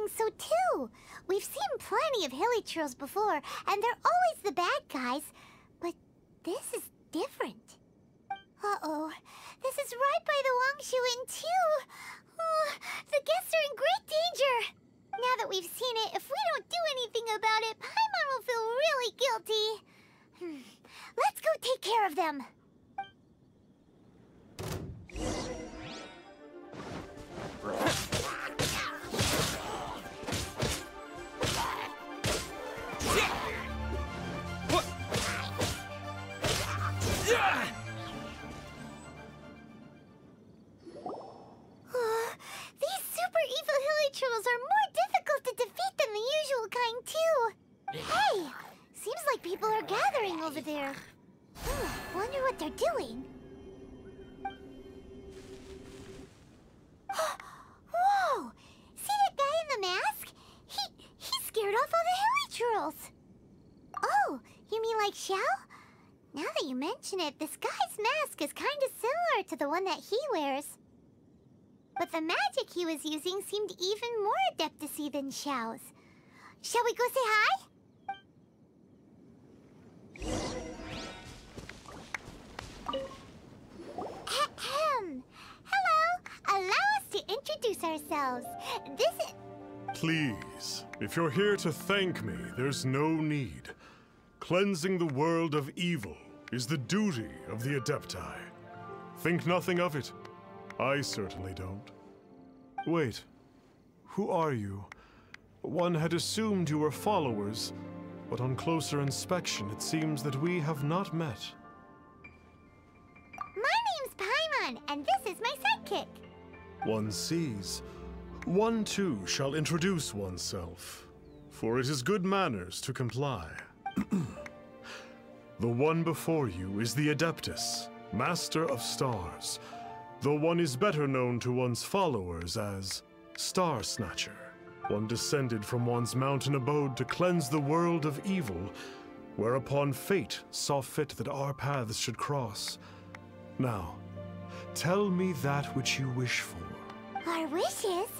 think so too. We've seen plenty of hilichurls before, and they're always the bad guys. But this is different. Uh-oh. This is right by the Wangshu Inn, too. Oh, the guests are in great danger. Now that we've seen it, if we don't do anything about it, Paimon will feel really guilty. Hmm. Let's go take care of them. hilichurls are more difficult to defeat than the usual kind, too. Hey! Seems like people are gathering over there. Hmm, wonder what they're doing. Whoa! See that guy in the mask? He he scared off all the hilichurls. Oh, you mean like Xiao? Now that you mention it, this guy's mask is kind of similar to the one that he wears. But the magic he was using seemed even more adeptacy than Xiao's. Shall we go say hi? Ahem. Hello. Allow us to introduce ourselves. This is... Please, if you're here to thank me, there's no need. Cleansing the world of evil is the duty of the Adepti. Think nothing of it. I certainly don't. Wait, who are you? One had assumed you were followers, but on closer inspection, it seems that we have not met. My name's Paimon, and this is my sidekick. One sees. One too shall introduce oneself, for it is good manners to comply. the one before you is the Adeptus, Master of Stars. The one is better known to one's followers as Star Snatcher. One descended from one's mountain abode to cleanse the world of evil, whereupon fate saw fit that our paths should cross. Now, tell me that which you wish for. Our wishes?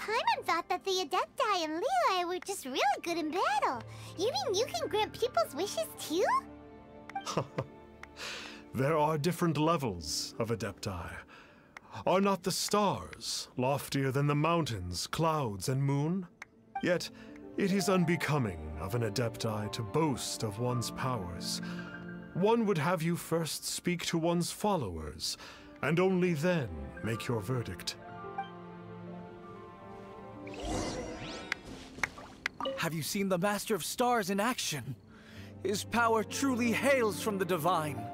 Paimon thought that the Adepti and Levi were just really good in battle. You mean you can grant people's wishes too? There are different levels of Adepti. Are not the stars loftier than the mountains, clouds, and moon? Yet, it is unbecoming of an Adepti to boast of one's powers. One would have you first speak to one's followers, and only then make your verdict. Have you seen the Master of Stars in action? His power truly hails from the divine.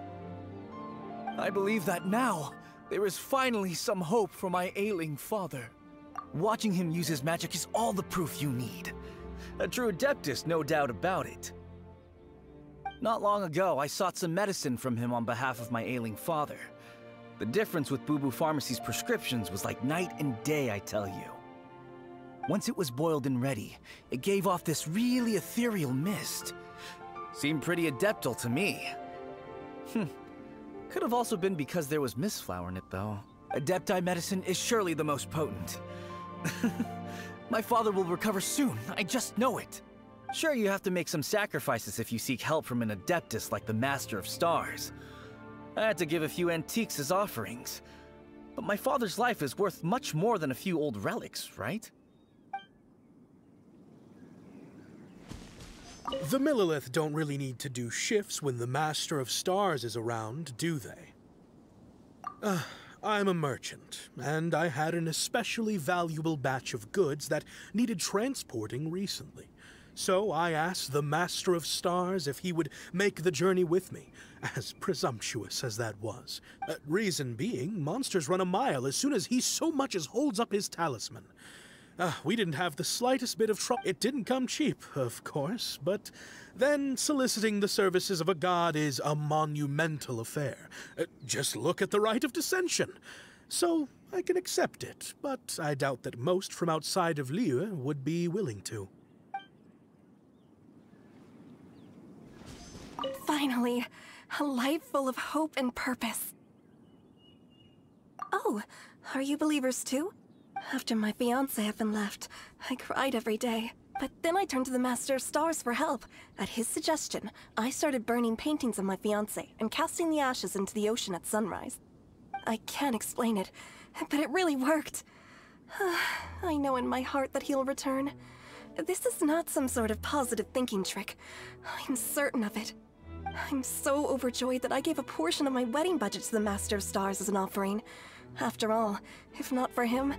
I believe that now, there is finally some hope for my ailing father. Watching him use his magic is all the proof you need. A true Adeptus, no doubt about it. Not long ago, I sought some medicine from him on behalf of my ailing father. The difference with Bubu Pharmacy's prescriptions was like night and day, I tell you. Once it was boiled and ready, it gave off this really ethereal mist. Seemed pretty adeptal to me. Hmm. Could have also been because there was Mist Flower in it, though. Adepti medicine is surely the most potent. My father will recover soon, I just know it. Sure, you have to make some sacrifices if you seek help from an Adeptus like the Master of Stars. I had to give a few antiques as offerings. But my father's life is worth much more than a few old relics, right? The Millelith don't really need to do shifts when the Master of Stars is around, do they? Uh, I'm a merchant, and I had an especially valuable batch of goods that needed transporting recently. So I asked the Master of Stars if he would make the journey with me, as presumptuous as that was. Uh, reason being, monsters run a mile as soon as he so much as holds up his talisman. Uh, we didn't have the slightest bit of trouble. It didn't come cheap, of course, but then soliciting the services of a god is a monumental affair. Uh, just look at the rite of Descension. So I can accept it, but I doubt that most from outside of Liyue would be willing to. Finally, a life full of hope and purpose. Oh, are you believers too? After my fiance had been left, I cried every day. But then I turned to the Master of Stars for help. At his suggestion, I started burning paintings of my fiance and casting the ashes into the ocean at sunrise. I can't explain it, but it really worked. I know in my heart that he'll return. This is not some sort of positive thinking trick. I'm certain of it. I'm so overjoyed that I gave a portion of my wedding budget to the Master of Stars as an offering. After all, if not for him,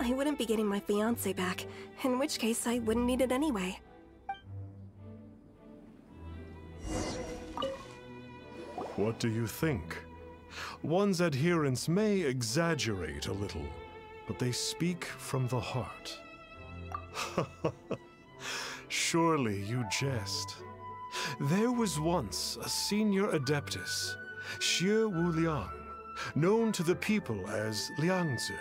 I wouldn't be getting my fiance back, in which case I wouldn't need it anyway. What do you think? One's adherents may exaggerate a little, but they speak from the heart. Surely you jest. There was once a senior adeptus, Xie Wuliang, known to the people as Liangzi.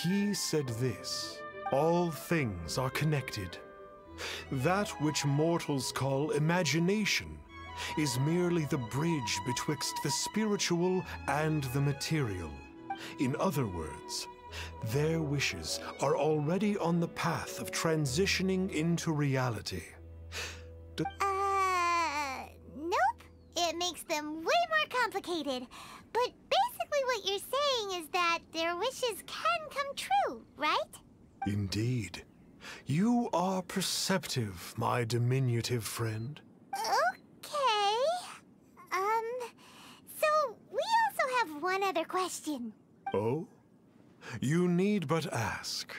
He said this All things are connected. That which mortals call imagination is merely the bridge betwixt the spiritual and the material. In other words, their wishes are already on the path of transitioning into reality. D- Uh, nope. It makes them way more complicated. But basically, what you're saying is that their wishes can come true, right? Indeed. You are perceptive, my diminutive friend. Okay. Um, so we also have one other question. Oh? You need but ask.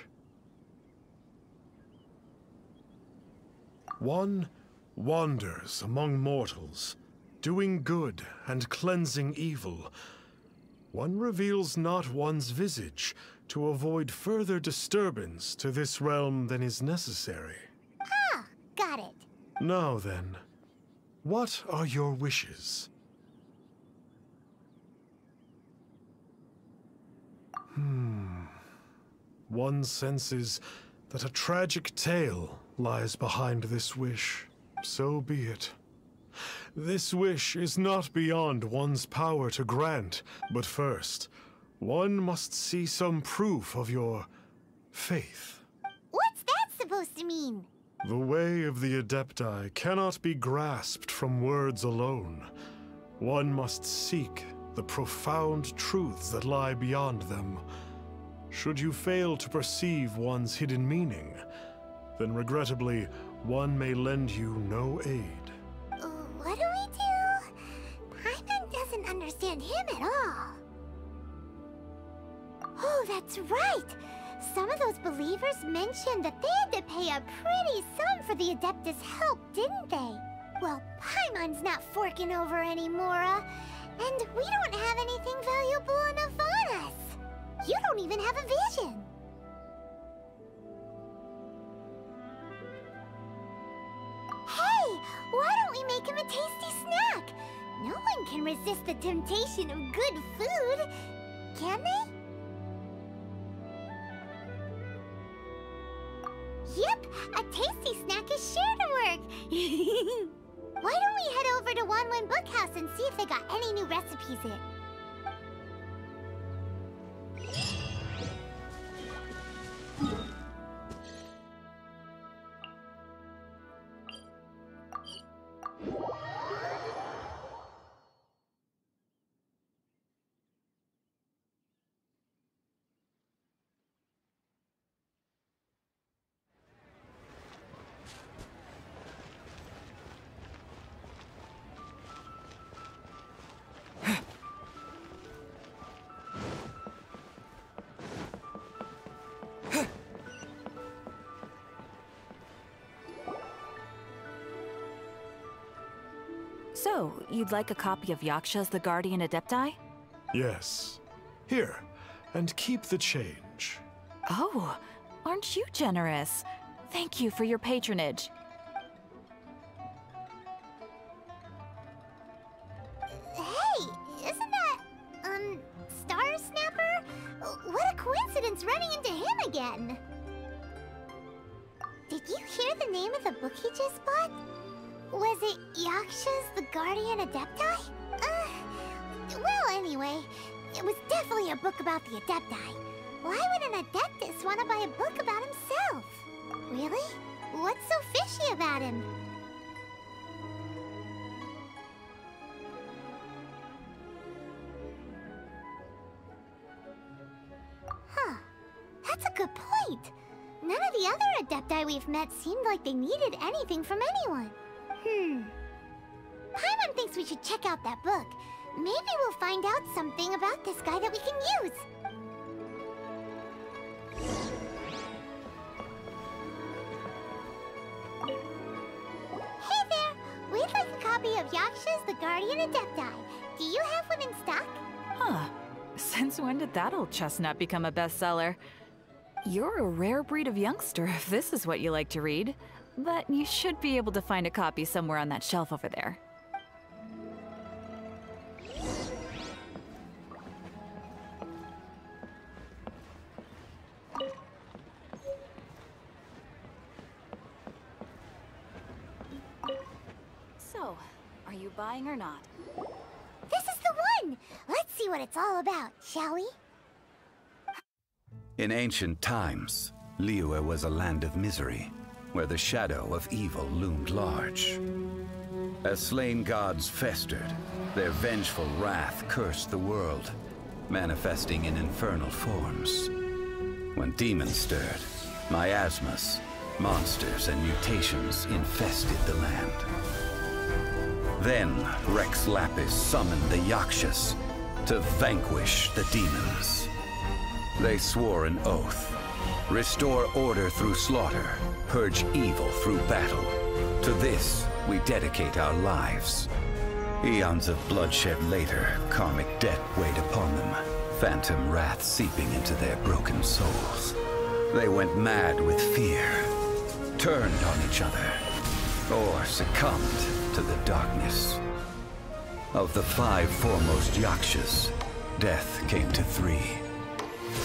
One wanders among mortals, doing good and cleansing evil. One reveals not one's visage to avoid further disturbance to this realm than is necessary. Ah, got it. Now then, what are your wishes? Hmm. One senses that a tragic tale lies behind this wish. So be it. This wish is not beyond one's power to grant, but first, one must see some proof of your faith. What's that supposed to mean? The way of the Adepti cannot be grasped from words alone. One must seek the profound truths that lie beyond them. Should you fail to perceive one's hidden meaning, then regrettably, one may lend you no aid. Understand him at all. Oh, that's right! Some of those believers mentioned that they had to pay a pretty sum for the Adeptus' help, didn't they? Well, Paimon's not forking over anymore, uh, and we don't have anything valuable enough on us. You don't even have a vision. Hey, why don't we make him a tasty? No one can resist the temptation of good food, can they? Yep, a tasty snack is sure to work. Why don't we head over to Wanwen Bookhouse and see if they got any new recipes in? So, you'd like a copy of Yaksha's The Guardian Adepti? Yes. Here, and keep the change. Oh, aren't you generous? Thank you for your patronage. Hey, isn't that, um, Star Snapper? What a coincidence running into him again! Did you hear the name of the book he just bought? Was it Yaksha's The Guardian Adepti? Uh, well, anyway, it was definitely a book about the Adepti. Why would an Adeptus want to buy a book about himself. Really? What's so fishy about him? Huh. That's a good point. None of the other Adepti we've met seemed like they needed anything from anyone. Hmm. Paimon thinks we should check out that book. Maybe we'll find out something about this guy that we can use. Hey there! We'd like a copy of Yaksha's The Guardian Adepti. Do you have one in stock? Huh. Since when did that old chestnut become a bestseller? You're a rare breed of youngster if this is what you like to read. But you should be able to find a copy somewhere on that shelf over there. So, are you buying or not? This is the one! Let's see what it's all about, shall we? In ancient times, Liyue was a land of misery, where the shadow of evil loomed large. As slain gods festered, their vengeful wrath cursed the world, manifesting in infernal forms. When demons stirred, miasmas, monsters, and mutations infested the land. Then Rex Lapis summoned the Yakshas to vanquish the demons. They swore an oath. Restore order through slaughter, purge evil through battle. To this, we dedicate our lives. Eons of bloodshed later, karmic debt weighed upon them, phantom wrath seeping into their broken souls. They went mad with fear, turned on each other, or succumbed to the darkness. Of the five foremost Yakshas, death came to three,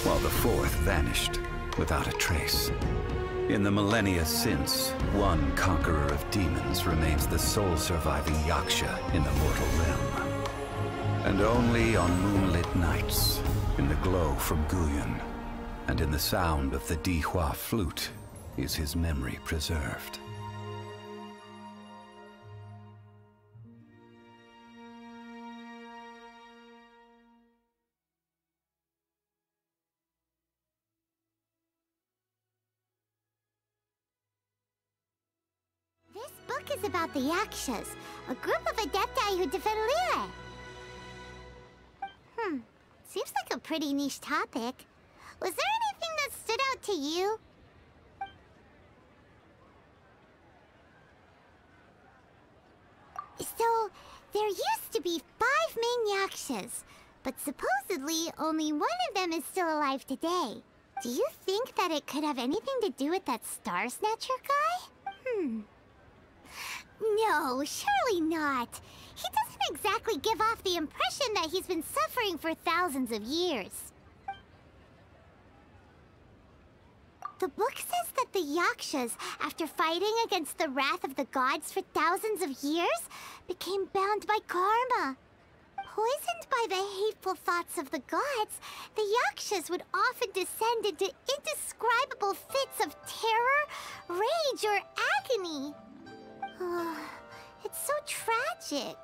while the fourth vanished without a trace. In the millennia since, one conqueror of demons remains the sole surviving Yaksha in the mortal realm. And only on moonlit nights, in the glow from Guyun, and in the sound of the Dihua flute, is his memory preserved. Book is about the Yakshas, a group of Adepti who defend Liyue. Hmm, seems like a pretty niche topic. Was there anything that stood out to you? So, there used to be five main Yakshas, but supposedly only one of them is still alive today. Do you think that it could have anything to do with that Star Snatcher guy? Hmm. No, surely not. He doesn't exactly give off the impression that he's been suffering for thousands of years. The book says that the Yakshas, after fighting against the wrath of the gods for thousands of years, became bound by karma. Poisoned by the hateful thoughts of the gods, the Yakshas would often descend into indescribable fits of terror, rage, or agony. It's so tragic.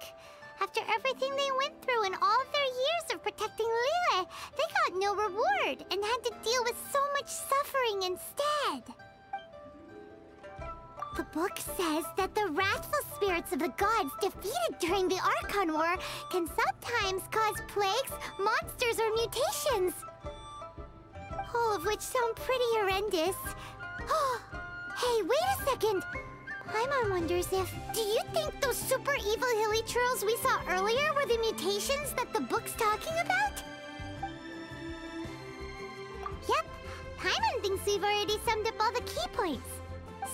After everything they went through in all their years of protecting Liyue, they got no reward and had to deal with so much suffering instead. The book says that the wrathful spirits of the gods defeated during the Archon War can sometimes cause plagues, monsters, or mutations. All of which sound pretty horrendous. hey, wait a second! Paimon wonders if... Do you think those super evil hilichurls we saw earlier were the mutations that the book's talking about? Yep, Paimon thinks we've already summed up all the key points.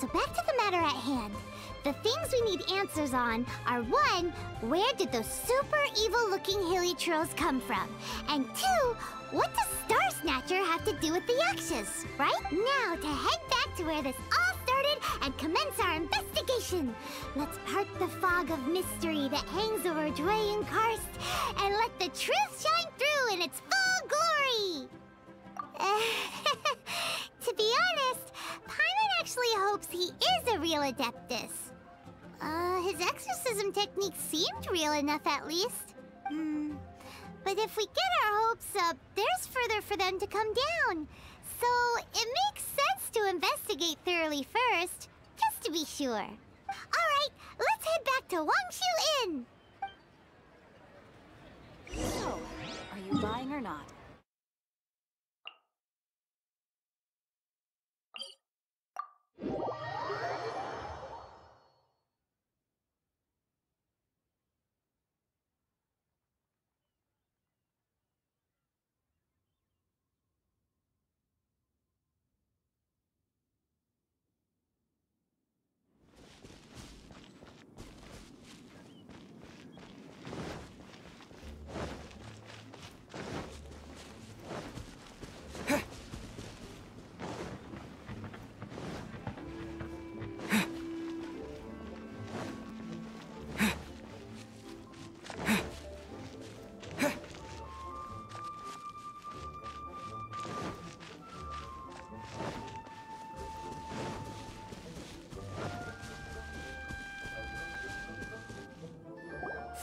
So back to the matter at hand. The things we need answers on are one, where did those super evil-looking hilichurls come from? And two, what does Star Snatcher have to do with the Yakshas, right? Now, to head back to where this all and commence our investigation. Let's part the fog of mystery that hangs over Jueyun Karst and let the truth shine through in its full glory. to be honest, Paimon actually hopes he is a real Adeptus. Uh, his exorcism technique seemed real enough at least. Hmm. But if we get our hopes up, there's further for them to come down. So it makes sense to investigate thoroughly first, just to be sure. Alright, let's head back to Wangshu Inn! So, are you buying or not?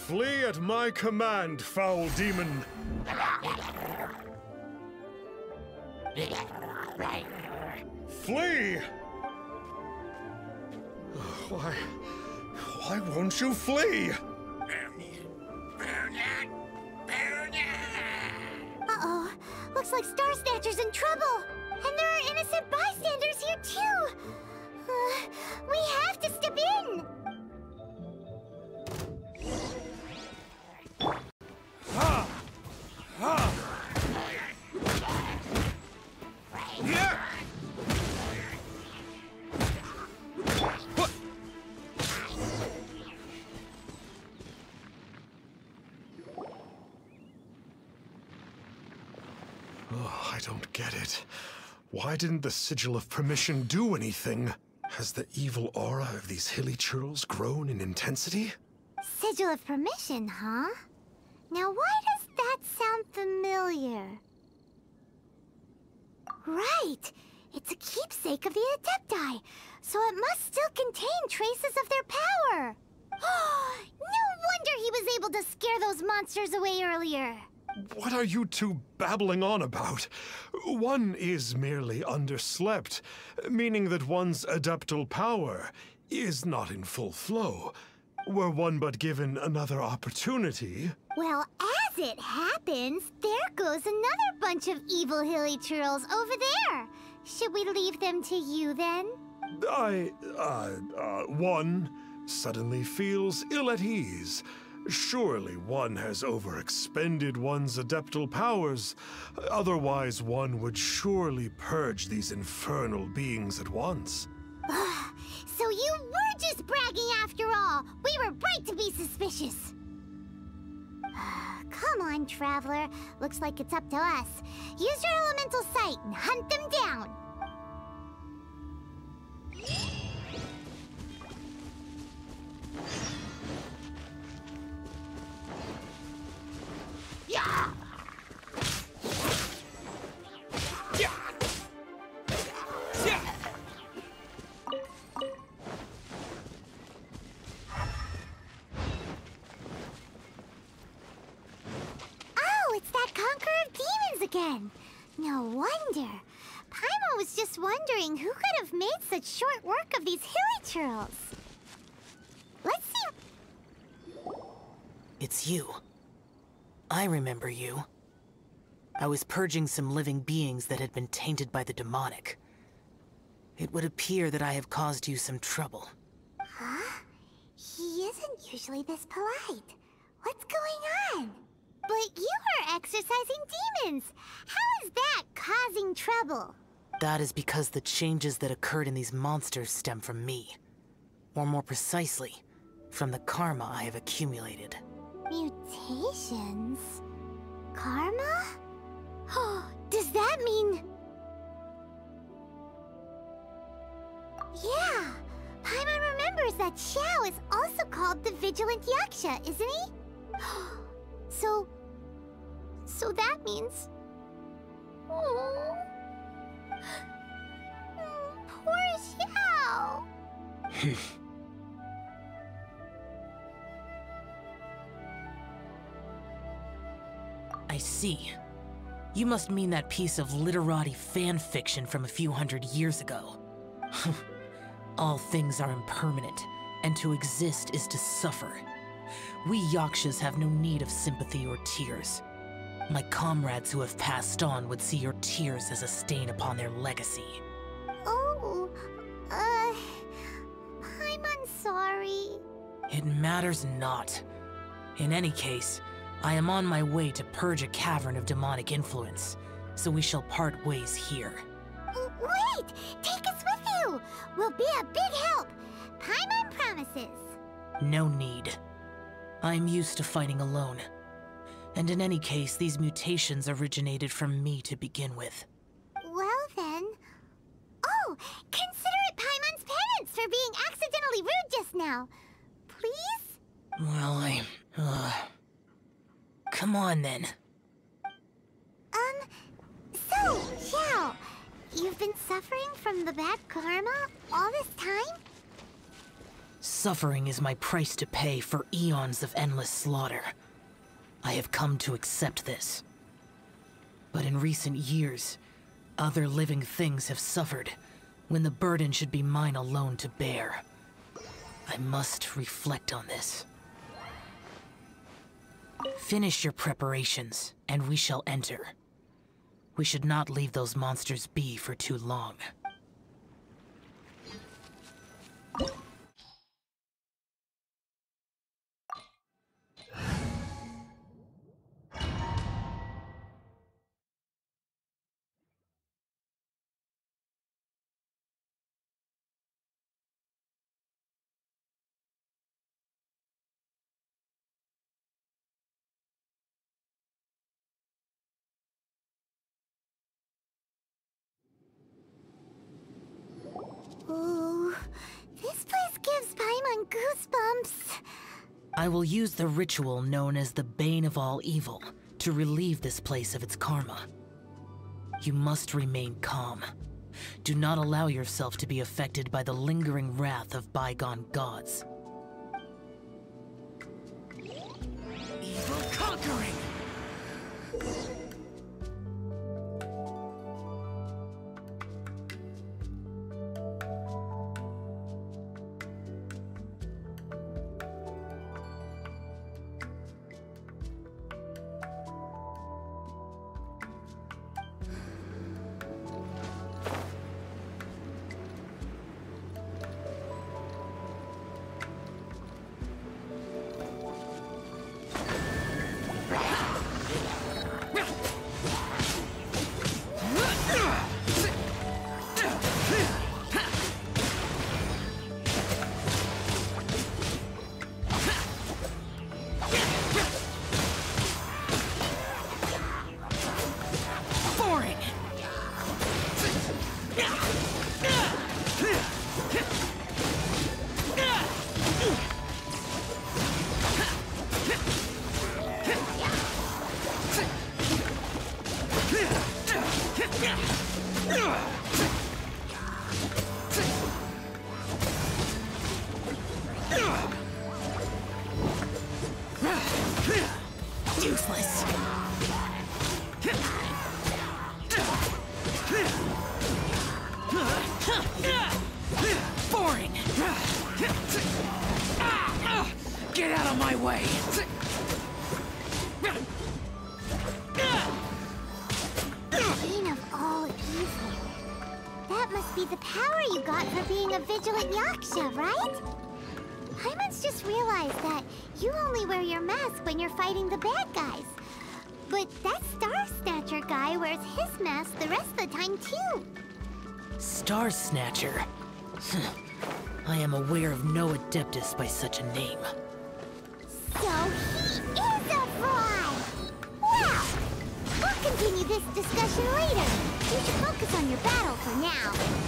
Flee at my command, foul demon. Flee! Why. Why won't you flee? Why didn't the Sigil of Permission do anything? Has the evil aura of these hilichurls grown in intensity? Sigil of Permission, huh? Now why does that sound familiar? Right! It's a keepsake of the Adepti, so it must still contain traces of their power! no wonder he was able to scare those monsters away earlier! What are you two babbling on about? One is merely underslept, meaning that one's adeptal power is not in full flow. Were one but given another opportunity, Well, as it happens, there goes another bunch of evil hilichurls over there. Should we leave them to you then? I, uh, uh, one suddenly feels ill at ease. Surely one has overexpended one's adeptal powers. Otherwise, one would surely purge these infernal beings at once. So you were just bragging after all. We were right to be suspicious. Come on, Traveler. Looks like it's up to us. Use your elemental sight and hunt them down. Oh, again. No wonder. Paimon was just wondering who could have made such short work of these hilichurls. Let's see. It's you. I remember you. I was purging some living beings that had been tainted by the demonic. It would appear that I have caused you some trouble. Huh? He isn't usually this polite. What's going on? But you are exorcising demons. How is that causing trouble? That is because the changes that occurred in these monsters stem from me. Or more precisely, from the karma I have accumulated. Mutations? Karma? Oh, Does that mean... Yeah, Paimon remembers that Xiao is also called the Vigilant Yaksha, isn't he? so... So that means... Oh... Poor Xiao! I see. You must mean that piece of literati fan fiction from a few hundred years ago. All things are impermanent, and to exist is to suffer. We Yakshas have no need of sympathy or tears. My comrades who have passed on would see your tears as a stain upon their legacy. Oh, uh, I'm sorry. It matters not. In any case, I am on my way to purge a cavern of demonic influence, so we shall part ways here. Wait! Take us with you! We'll be a big help! Paimon promises! No need. I'm used to fighting alone. And in any case, these mutations originated from me to begin with. Well then... Oh! Consider it Paimon's penance for being accidentally rude just now! Please? Well, I... Uh... Come on, then. Um... So, Xiao, you've been suffering from the bad karma all this time? Suffering is my price to pay for eons of endless slaughter. I have come to accept this. But in recent years, other living things have suffered, when the burden should be mine alone to bear. I must reflect on this. Finish your preparations, and we shall enter. We should not leave those monsters be for too long. I will use the ritual known as the Bane of All Evil to relieve this place of its karma. You must remain calm. Do not allow yourself to be affected by the lingering wrath of bygone gods. Just realized that you only wear your mask when you're fighting the bad guys. But that Star Snatcher guy wears his mask the rest of the time, too. Star Snatcher. I am aware of no Adeptus by such a name. So he is a fraud! Well, we'll continue this discussion later. You should focus on your battle for now.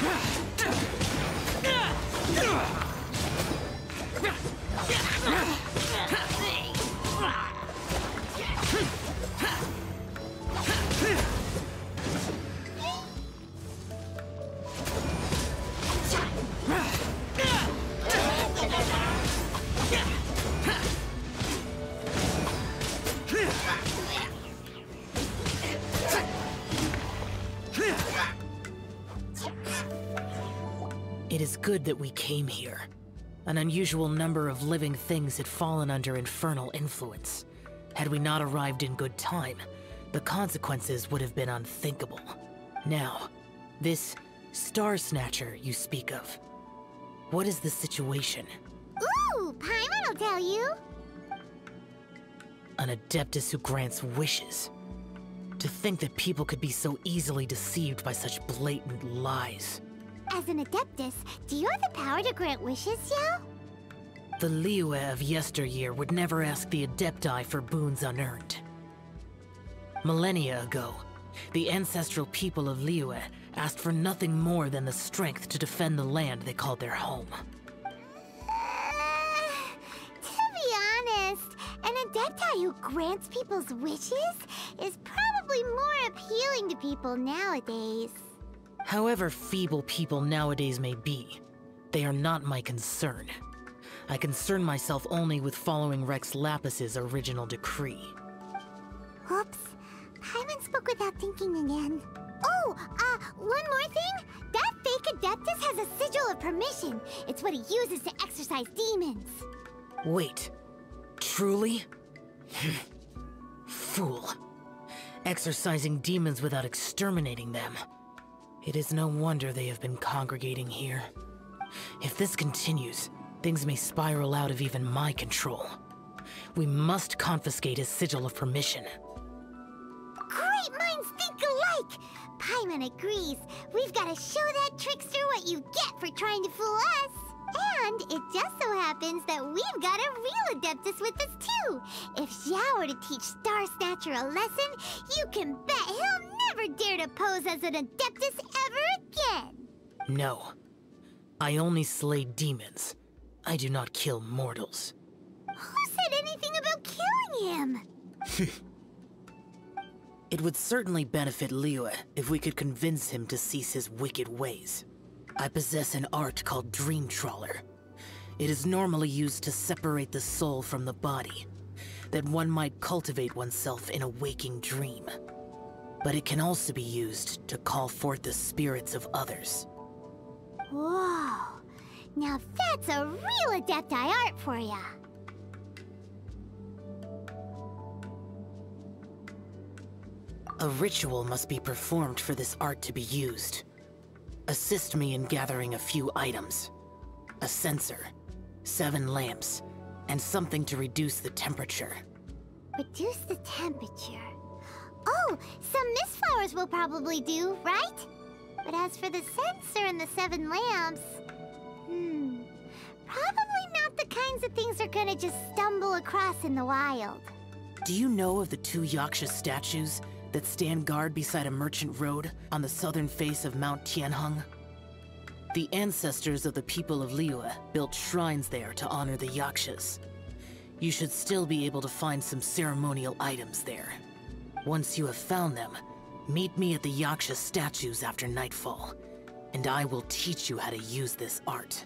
Boring. That we came here. An unusual number of living things had fallen under infernal influence. Had we not arrived in good time, the consequences would have been unthinkable. Now, this Star Snatcher you speak of. What is the situation? Ooh, Paimon will tell you. An Adeptus who grants wishes. To think that people could be so easily deceived by such blatant lies. As an Adeptus, do you have the power to grant wishes, Xiao? The Liyue of yesteryear would never ask the Adepti for boons unearned. Millennia ago, the ancestral people of Liyue asked for nothing more than the strength to defend the land they called their home. to be honest, an Adepti who grants people's wishes is probably more appealing to people nowadays. However feeble people nowadays may be, they are not my concern. I concern myself only with following Rex Lapis's original decree. Oops. Paimon spoke without thinking again. Oh, uh, one more thing. That fake Adeptus has a sigil of permission. It's what he uses to exorcise demons. Wait, truly? Fool. Exorcising demons without exterminating them. It is no wonder they have been congregating here. If this continues, things may spiral out of even my control. We must confiscate his sigil of permission. Great minds think alike! Paimon agrees. We've got to show that trickster what you get for trying to fool us. And it just so happens that we've got a real Adeptus with us too. If Xiao were to teach Star Snatcher a lesson, you can bet he'll never dare to pose as an Adeptus ever again. No. I only slay demons. I do not kill mortals. Who said anything about killing him? It would certainly benefit Liyue if we could convince him to cease his wicked ways. I possess an art called Dream Trawler. It is normally used to separate the soul from the body, that one might cultivate oneself in a waking dream. But it can also be used to call forth the spirits of others. Whoa. Now that's a real adept Adepti art for ya. A ritual must be performed for this art to be used. Assist me in gathering a few items. A censer, seven lamps, and something to reduce the temperature. Reduce the temperature. Oh, some mist flowers will probably do, right? But as for the censer and the seven lamps, hmm, probably not the kinds of things they're gonna just stumble across in the wild. Do you know of the two Yaksha statues that stand guard beside a merchant road on the southern face of Mount Tianheng? The ancestors of the people of Liyue built shrines there to honor the Yakshas. You should still be able to find some ceremonial items there. Once you have found them, meet me at the Yaksha statues after nightfall, and I will teach you how to use this art.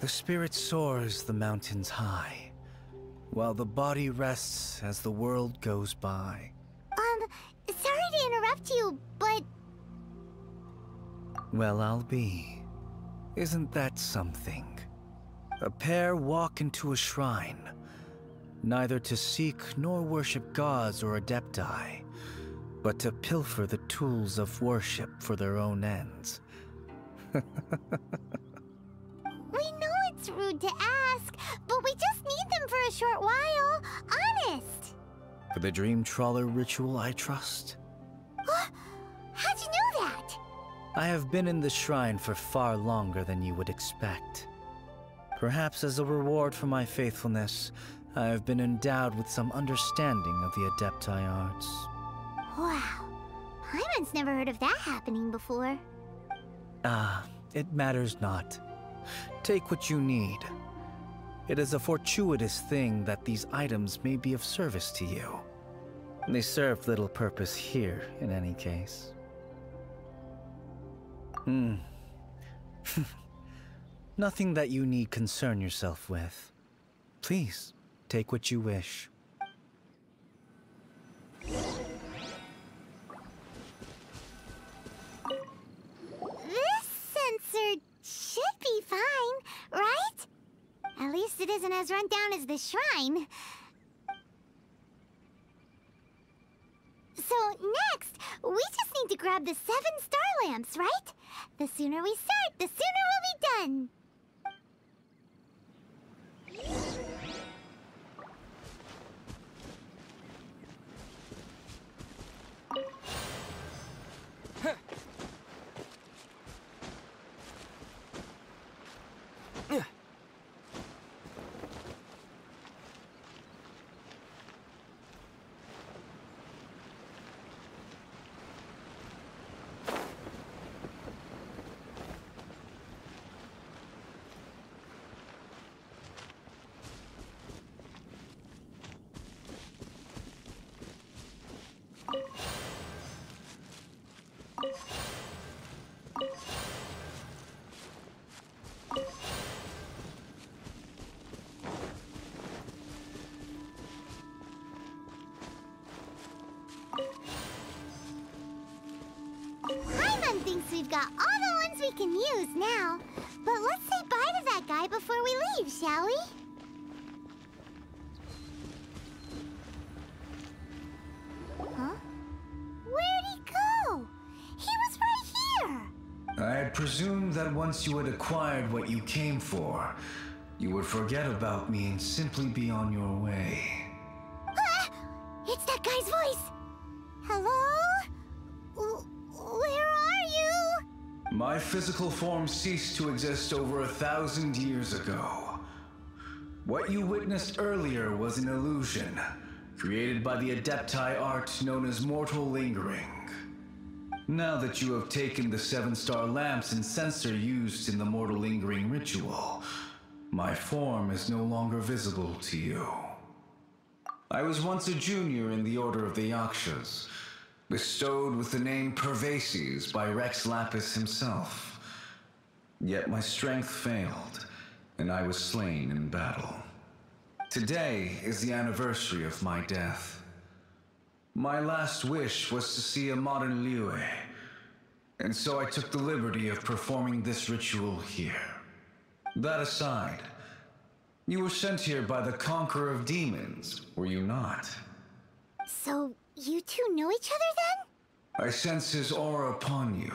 The spirit soars the mountains high, while the body rests as the world goes by. Um, sorry to interrupt you, but Well, I'll be. Isn't that something? A pair walk into a shrine, neither to seek nor worship gods or adepti, but to pilfer the tools of worship for their own ends. we know it's rude to ask, but we just need them for a short while. Honest. For the Dream Trawler ritual, I trust. How'd you know that? I have been in the shrine for far longer than you would expect. Perhaps as a reward for my faithfulness, I have been endowed with some understanding of the Adepti arts. Wow. Paimon's never heard of that happening before. Ah, it matters not. Take what you need. It is a fortuitous thing that these items may be of service to you. They serve little purpose here, in any case. Hmm. Nothing that you need concern yourself with. Please, take what you wish. Fine, right? At least it isn't as run down as the shrine. So next, we just need to grab the seven star lamps, right? The sooner we start, the sooner we'll be done. Use now. But let's say bye to that guy before we leave, shall we? Huh? Where'd he go? He was right here! I had presumed that once you had acquired what you came for, you would forget about me and simply be on your way. My physical form ceased to exist over a thousand years ago. What you witnessed earlier was an illusion, created by the Adepti art known as mortal lingering. Now that you have taken the seven star lamps and censer used in the mortal lingering ritual, my form is no longer visible to you. I was once a junior in the Order of the Yakshas, bestowed with the name Pervases by Rex Lapis himself. Yet my strength failed, and I was slain in battle. Today is the anniversary of my death. My last wish was to see a modern Liyue, and so I took the liberty of performing this ritual here. That aside, you were sent here by the Conqueror of Demons, were you not? So, you two know each other then? I sense his aura upon you.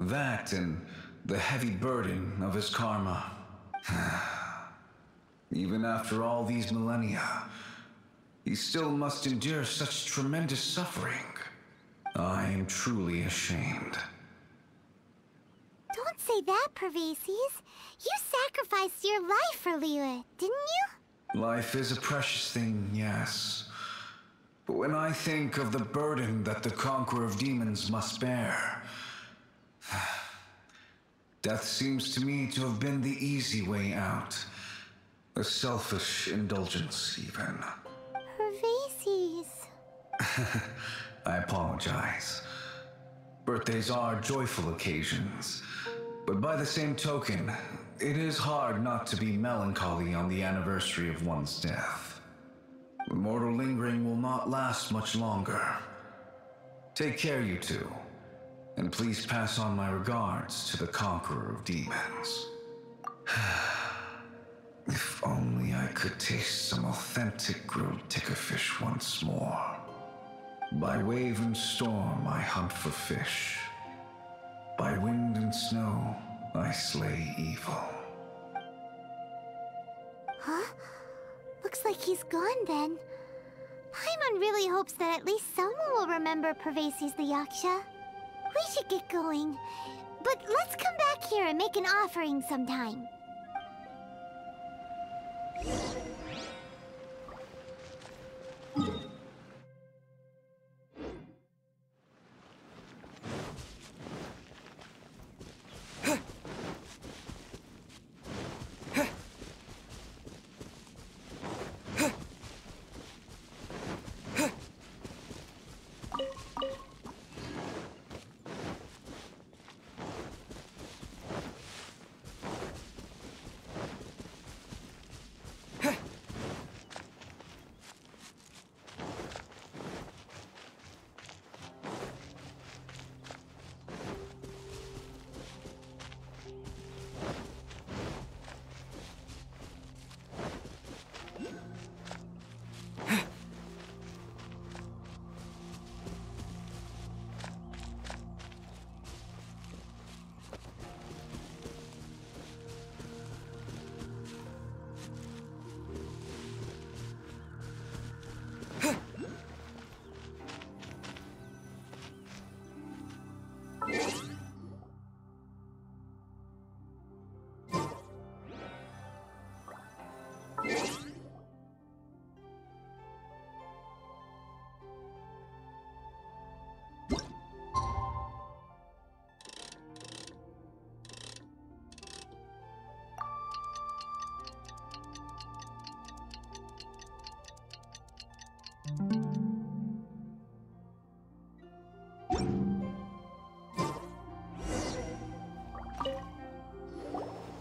That and the heavy burden of his karma. Even after all these millennia, he still must endure such tremendous suffering. I am truly ashamed. Don't say that, Pervases. You sacrificed your life for Liyue, didn't you? Life is a precious thing, yes. But when I think of the burden that the Conqueror of Demons must bear, death seems to me to have been the easy way out. A selfish indulgence, even. Pervases. I apologize. Birthdays are joyful occasions, but by the same token, it is hard not to be melancholy on the anniversary of one's death. Mortal lingering will not last much longer. Take care, you two. And please pass on my regards to the conqueror of demons. if only I could taste some authentic grilled tiger fish once more. By wave and storm I hunt for fish. By wind and snow I slay evil. Huh? Looks like he's gone then. Paimon really hopes that at least someone will remember Pervases the Yaksha. We should get going. But let's come back here and make an offering sometime.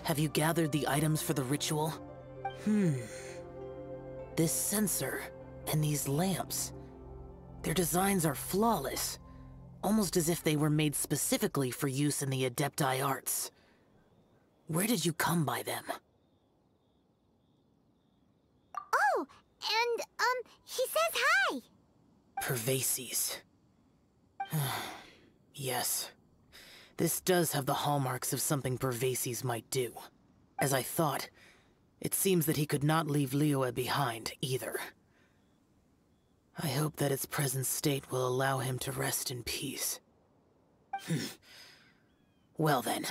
Have you gathered the items for the ritual? Hmm. This censer and these lamps. Their designs are flawless, almost as if they were made specifically for use in the Adepti arts. Where did you come by them? Oh, and, um, he says hi! Pervases. yes. This does have the hallmarks of something Pervases might do. As I thought, it seems that he could not leave Liyue behind, either. I hope that its present state will allow him to rest in peace. Hmm. well then,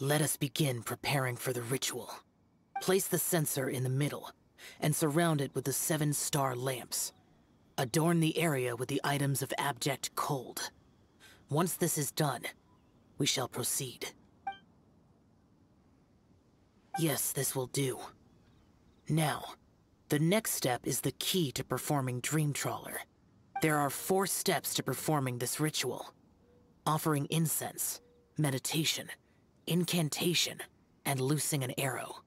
let us begin preparing for the ritual. Place the censer in the middle, and surround it with the seven star lamps. Adorn the area with the items of abject cold. Once this is done, we shall proceed. Yes, this will do. Now, the next step is the key to performing Dream Trawler. There are four steps to performing this ritual. Offering incense, meditation, incantation, and loosing an arrow.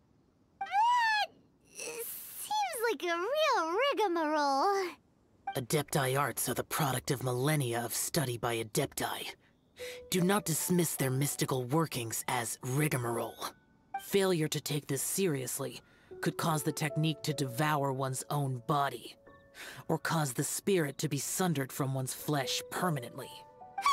That seems like a real rigmarole. Adepti arts are the product of millennia of study by Adepti. Do not dismiss their mystical workings as rigmarole. Failure to take this seriously could cause the technique to devour one's own body, or cause the spirit to be sundered from one's flesh permanently.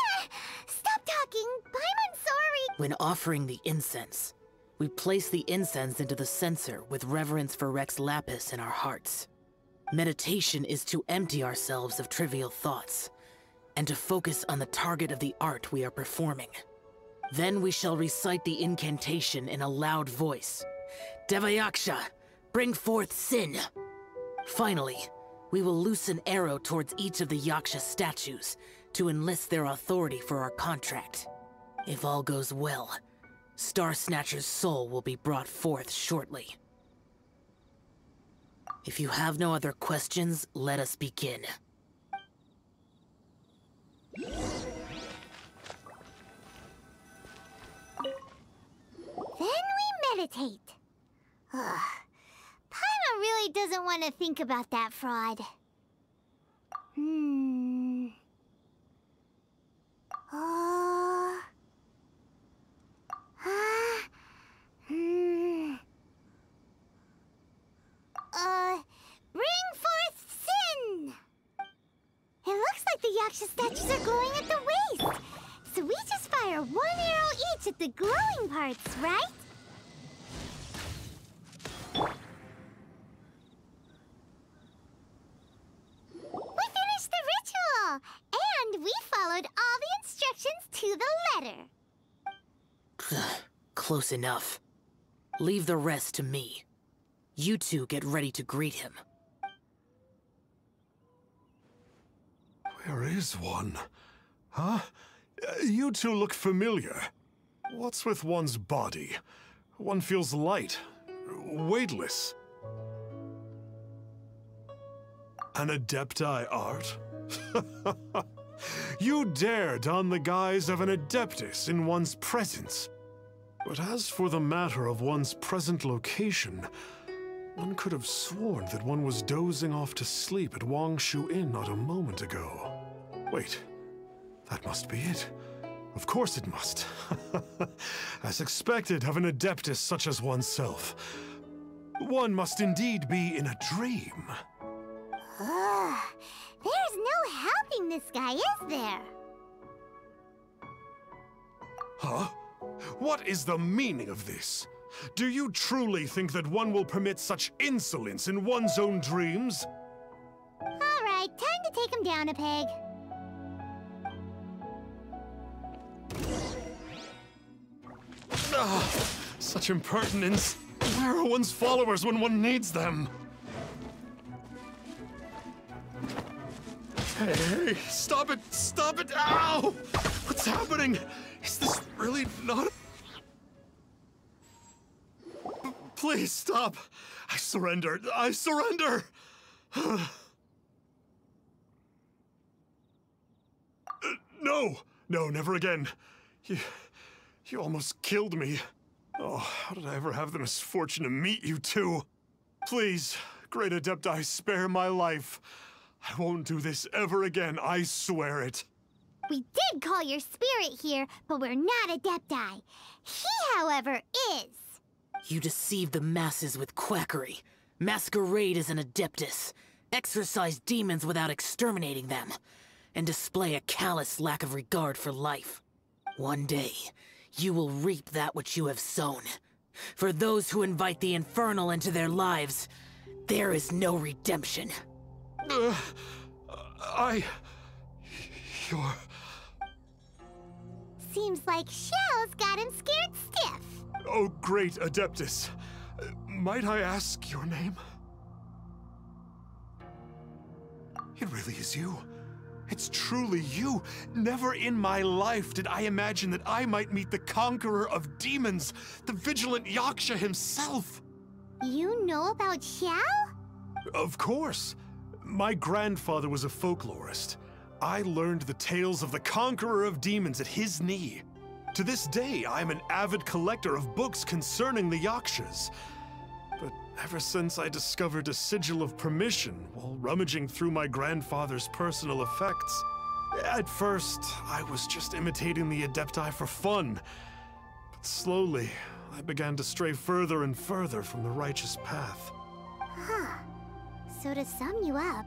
Stop talking! I'm sorry! When offering the incense, we place the incense into the censer with reverence for Rex Lapis in our hearts. Meditation is to empty ourselves of trivial thoughts and to focus on the target of the art we are performing. Then we shall recite the incantation in a loud voice. Devayaksha, bring forth sin! Finally, we will loose an arrow towards each of the Yaksha statues to enlist their authority for our contract. If all goes well, Star Snatcher's soul will be brought forth shortly. If you have no other questions, let us begin. Then we meditate. Ugh. Paimon really doesn't want to think about that fraud. Hmm. Oh. Ah. Hmm. Uh, bring forth sin! It looks like the Yaksha statues are glowing at the waist. So we just fire one arrow each at the glowing parts, right? We finished the ritual! And we followed all the instructions to the letter. Close enough. Leave the rest to me. You two get ready to greet him. Where is one? Huh? Uh, You two look familiar. What's with one's body? One feels light, weightless. An Adepti art? you dare don the guise of an Adeptus in one's presence. But as for the matter of one's present location, one could have sworn that one was dozing off to sleep at Wangshu Inn not a moment ago. Wait, that must be it. Of course it must. as expected of an adeptus such as oneself. One must indeed be in a dream. Ugh. There's no helping this guy, is there? Huh? What is the meaning of this? Do you truly think that one will permit such insolence in one's own dreams? All right, time to take him down a peg. Ah, such impertinence. Where are one's followers when one needs them? Hey, hey, stop it! Stop it! Ow! What's happening? Is this really not... Please stop! I surrender! I surrender! No! No, never again. You... You almost killed me. Oh, how did I ever have the misfortune to meet you two? Please, Great Adepti, spare my life. I won't do this ever again, I swear it. We did call your spirit here, but we're not Adepti. He, however, is. You deceive the masses with quackery. Masquerade as an adeptus. Exorcise demons without exterminating them. And display a callous lack of regard for life. One day, you will reap that which you have sown. For those who invite the infernal into their lives, there is no redemption. Uh, I... You're... Seems like Xiao's got him scared stiff. Oh, great Adeptus. Might I ask your name? It really is you. It's truly you. Never in my life did I imagine that I might meet the conqueror of demons, the vigilant Yaksha himself. You know about Xiao? Of course. My grandfather was a folklorist. I learned the tales of the conqueror of demons at his knee. To this day, I'm an avid collector of books concerning the Yakshas. But ever since I discovered a sigil of permission while rummaging through my grandfather's personal effects, at first, I was just imitating the Adepti for fun. But slowly, I began to stray further and further from the righteous path. Huh. So to sum you up,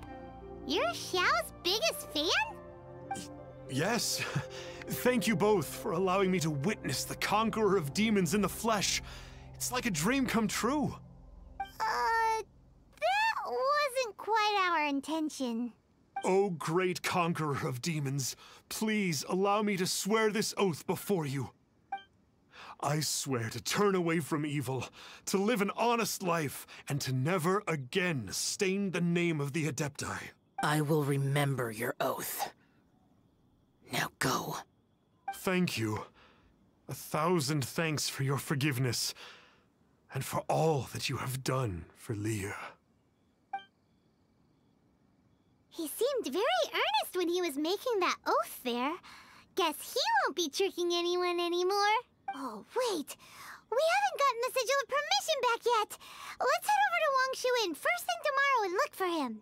you're Xiao's biggest fan? Yes. Thank you both for allowing me to witness the conqueror of demons in the flesh. It's like a dream come true. Uh, that wasn't quite our intention. O great conqueror of demons, please allow me to swear this oath before you. I swear to turn away from evil, to live an honest life, and to never again stain the name of the Adepti. I will remember your oath. Now go. Thank you. A thousand thanks for your forgiveness, and for all that you have done for Liyue. He seemed very earnest when he was making that oath there. Guess he won't be tricking anyone anymore. Oh, wait. We haven't gotten the sigil of permission back yet. Let's head over to Wangshu Inn first thing tomorrow and look for him.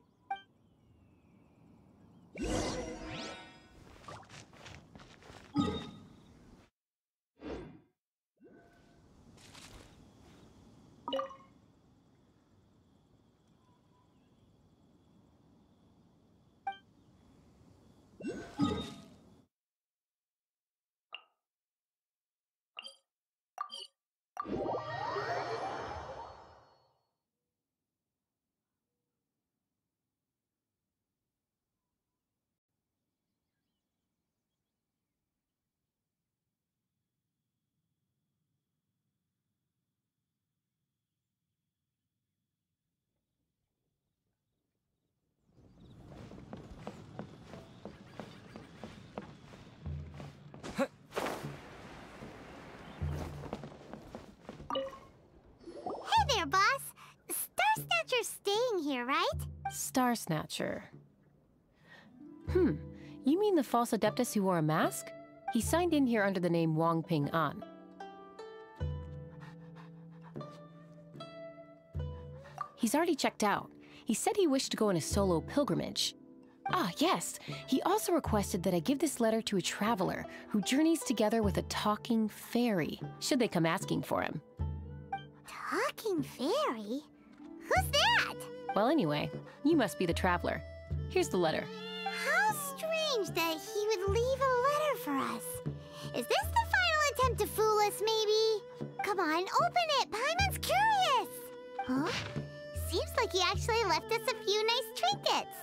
Hey there, boss. Star Snatcher's right? Star Snatcher. Hmm, you mean the false Adeptus who wore a mask? He signed in here under the name Wang Ping An. He's already checked out. He said he wished to go on a solo pilgrimage. Ah, yes. He also requested that I give this letter to a traveler who journeys together with a talking fairy, should they come asking for him. Talking fairy? Who's that? Well, anyway, you must be the traveler. Here's the letter. How strange that he would leave a letter for us. Is this the final attempt to fool us, maybe? Come on, open it. Paimon's curious. Huh? Seems like he actually left us a few nice trinkets.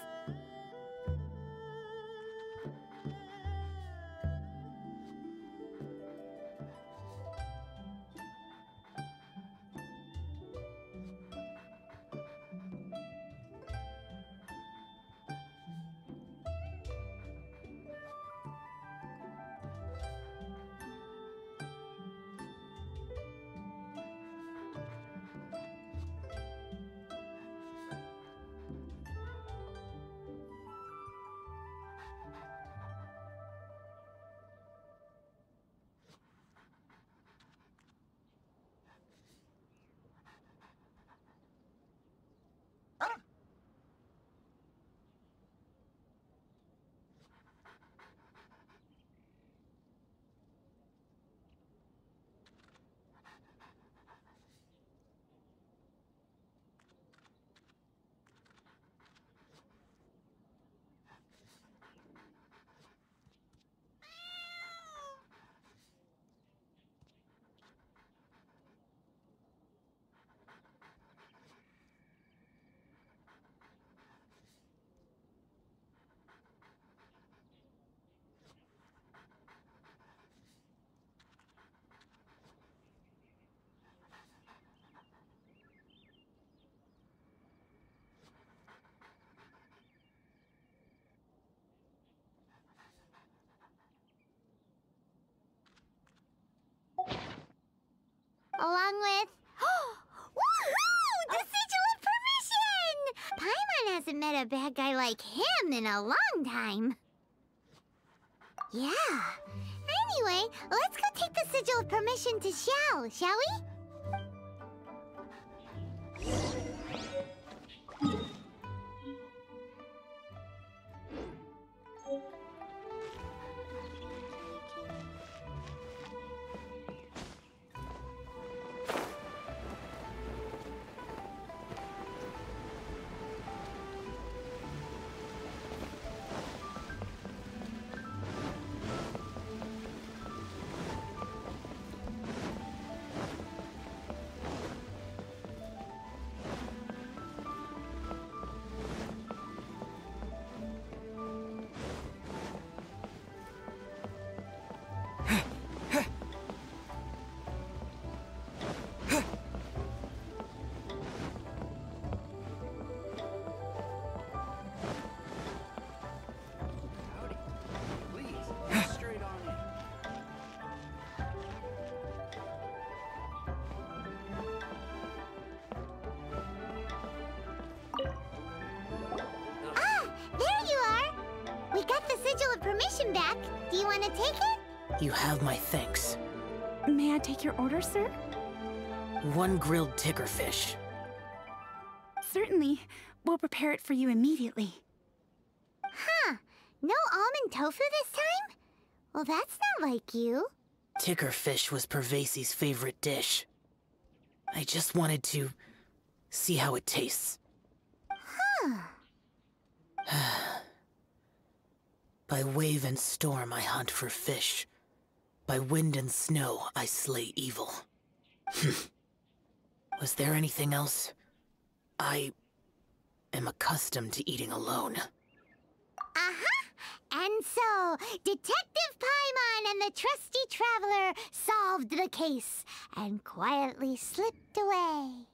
Along with. Woohoo! The sigil of permission! Paimon hasn't met a bad guy like him in a long time. Yeah. Anyway, let's go take the sigil of permission to Xiao, shall we? Permission back. Do you want to take it? You have my thanks. May I take your order, sir? One grilled tiger fish. Certainly. We'll prepare it for you immediately. Huh. No almond tofu this time? Well, that's not like you. Tiger fish was Pervases' favorite dish. I just wanted to see how it tastes. Huh. By wave and storm I hunt for fish. By wind and snow I slay evil. Was there anything else? I am accustomed to eating alone. Uh-huh. And so, Detective Paimon and the trusty traveler solved the case and quietly slipped away.